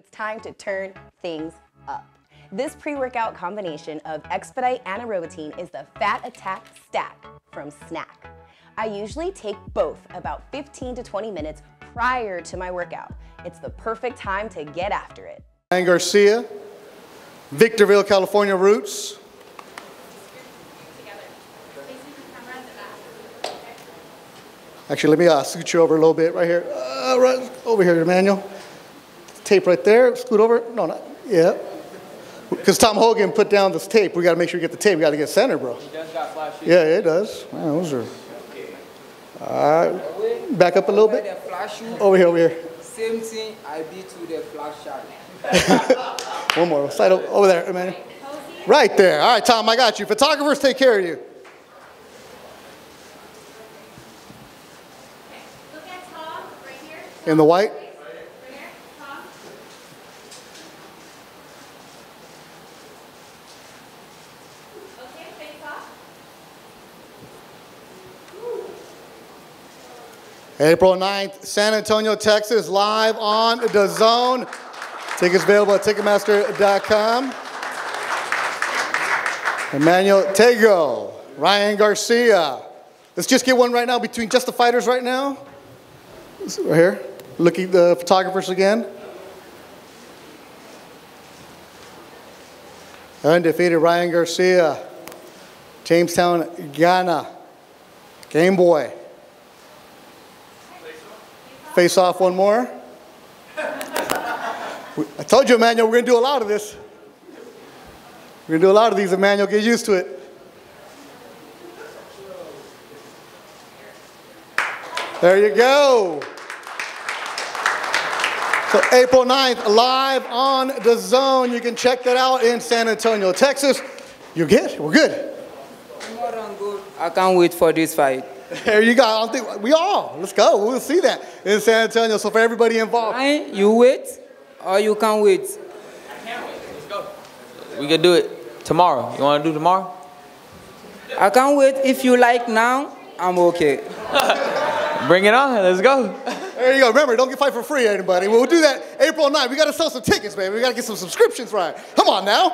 It's time to turn things up. This pre-workout combination of Expedite and Aerobatine is the Fat Attack Stack from SNAC. I usually take both about 15 to 20 minutes prior to my workout. It's the perfect time to get after it. Ryan Garcia, Victorville, California roots. Actually, let me uh, scoot you over a little bit right here. Uh, right over here, Emmanuel. Tape right there. Scoot over. No, not. Yeah. Because Tom Hogan put down this tape. We got to make sure we get the tape. We got to get center, bro. Yeah, it does. Man, those are. All right. Back up a little bit. Flash Over here, over here. same thing I be to the flash shot. One more. Slide over there, Emmanuel. Right there. All right, Tom, I got you. Photographers take care of you. Look at Tom right here. In the white. Right here, Tom. Okay, face off. April 9th, San Antonio, Texas, live on DAZN. Tickets available at Ticketmaster.com. Emmanuel Tagoe, Ryan Garcia. Let's just get one right now between just the fighters right now. Right here. Looking at the photographers again. Undefeated Ryan Garcia, Jamestown, Ghana, Game Boy. Face off one more. I told you, Emmanuel, we're going to do a lot of this. We're going to do a lot of these, Emmanuel. Get used to it. There you go. So April 9th, live on DAZN. You can check that out in San Antonio, Texas. You're good? We're good. More than good. I can't wait for this fight. There you go. I don't think we all. Let's go. We'll see that in San Antonio. So for everybody involved. Ryan, you wait or you can't wait. I can't wait. Let's go. We can do it tomorrow. You want to do tomorrow? I can't wait. If you like now, I'm okay. Bring it on. Let's go. There you go. Remember, don't get fight for free, anybody. We'll do that April 9th. We got to sell some tickets, baby. We got to get some subscriptions right. Come on now.